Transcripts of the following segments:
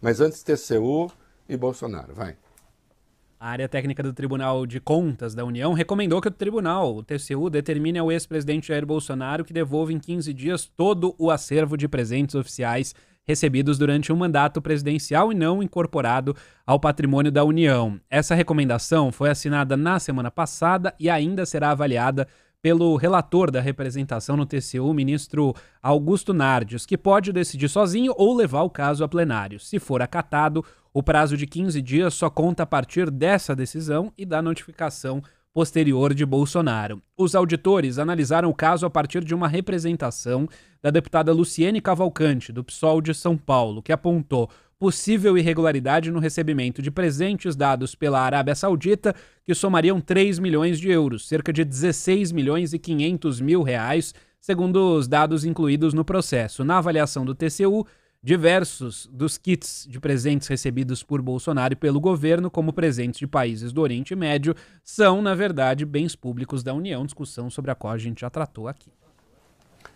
Mas antes TCU e Bolsonaro, vai. A área técnica do Tribunal de Contas da União recomendou que o tribunal, o TCU, determine ao ex-presidente Jair Bolsonaro que devolva em 15 dias todo o acervo de presentes oficiais recebidos durante um mandato presidencial e não incorporado ao patrimônio da União. Essa recomendação foi assinada na semana passada e ainda será avaliada pelo relator da representação no TCU, ministro Augusto Nardes, que pode decidir sozinho ou levar o caso a plenário. Se for acatado, o prazo de 15 dias só conta a partir dessa decisão e da notificação posterior de Bolsonaro. Os auditores analisaram o caso a partir de uma representação da deputada Luciene Cavalcante, do PSOL de São Paulo, que apontou possível irregularidade no recebimento de presentes dados pela Arábia Saudita, que somariam 3 milhões de euros, cerca de 16 milhões e 500 mil reais, segundo os dados incluídos no processo. Na avaliação do TCU, diversos dos kits de presentes recebidos por Bolsonaro e pelo governo, como presentes de países do Oriente Médio, são, na verdade, bens públicos da União, discussão sobre a qual a gente já tratou aqui.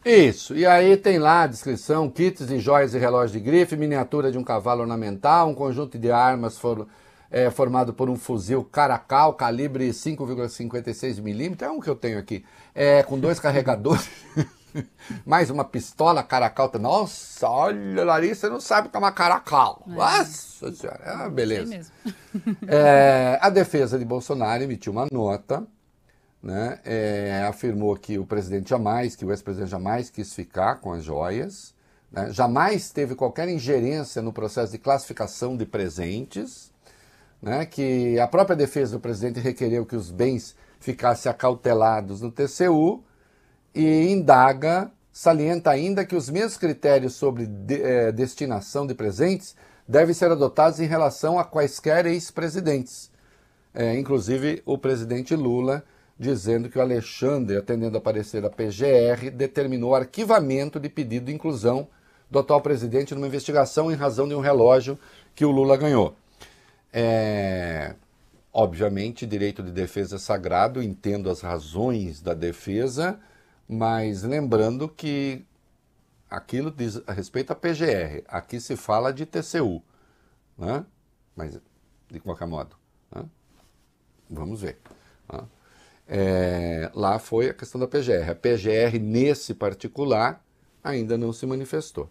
Isso, e aí tem lá a descrição: kits de joias e relógios de grife, miniatura de um cavalo ornamental, um conjunto de armas for, é, formado por um fuzil Caracal, calibre 5,56 milímetros, é um que eu tenho aqui, é, com dois carregadores. Mais uma pistola Caracal. Nossa, olha, Larissa não sabe o que é uma Caracal. É. Nossa senhora, é beleza. É, a defesa de Bolsonaro emitiu uma nota né, é, afirmou que o presidente jamais, que o ex-presidente jamais quis ficar com as joias, né, jamais teve qualquer ingerência no processo de classificação de presentes, né, que a própria defesa do presidente requereu que os bens ficassem acautelados no TCU e indaga, salienta ainda que os mesmos critérios sobre de, é, destinação de presentes devem ser adotados em relação a quaisquer ex-presidentes, é, inclusive o presidente Lula dizendo que o Alexandre, atendendo a parecer da PGR, determinou arquivamento de pedido de inclusão do atual presidente numa investigação em razão de um relógio que o Lula ganhou. É, obviamente, direito de defesa é sagrado, entendo as razões da defesa, mas lembrando que aquilo diz a respeito à PGR, aqui se fala de TCU, né? mas de qualquer modo, né? vamos ver. Né? É, lá foi a questão da PGR. A PGR, nesse particular, ainda não se manifestou.